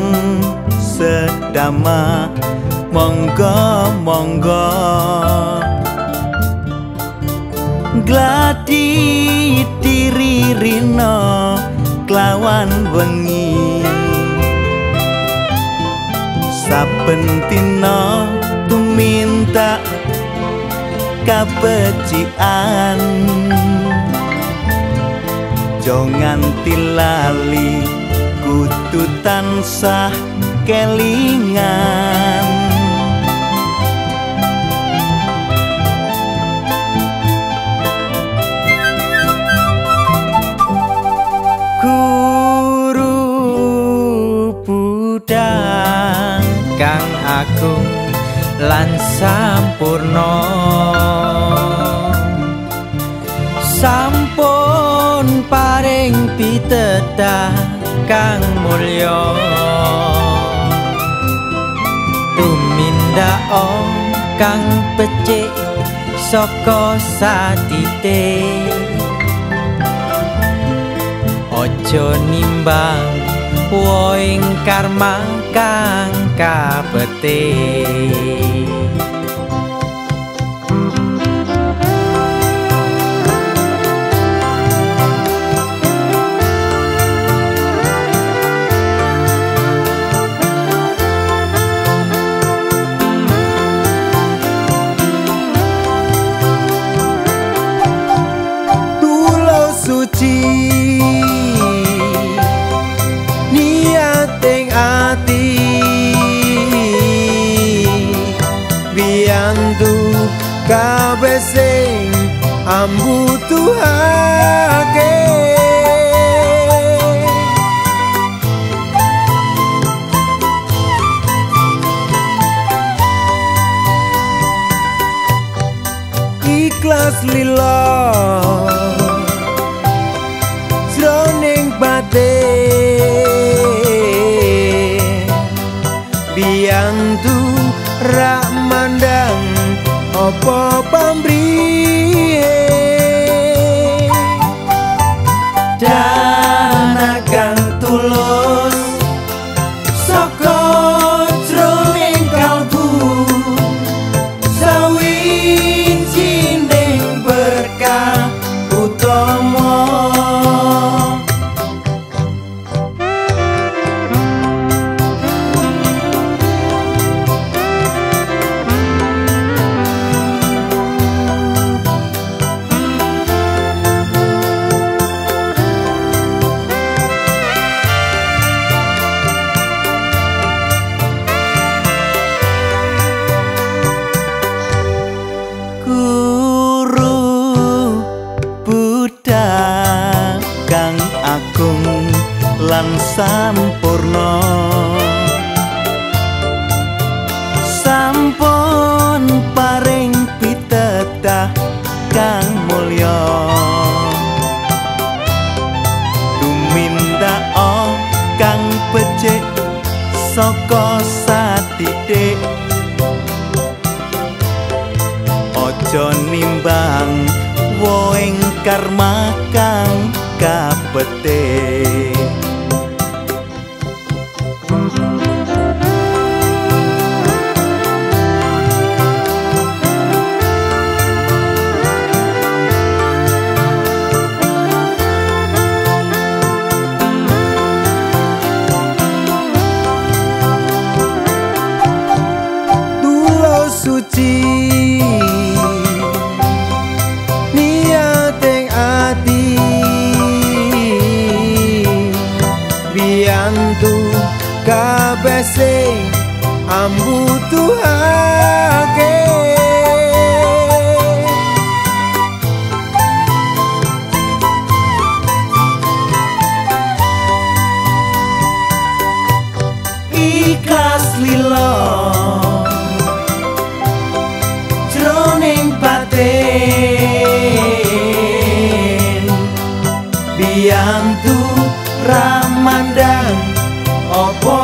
katang sedama. Monggo monggo. Gladi diri rino klawan wengi. Saben dina tuminta kabecikan. Jangan tilali tansah kelingan. Guru budang kang agung lan sampurna. Sampun paring pitedah kang mulya tumindak kang becik saka satite aja nimbang woing karma kang kabete kang agung lan sampurna woing karma kang kabete kabeh sing ambutuhake ikhlas lilo jroning batin. Biantu ramandang opo